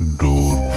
dark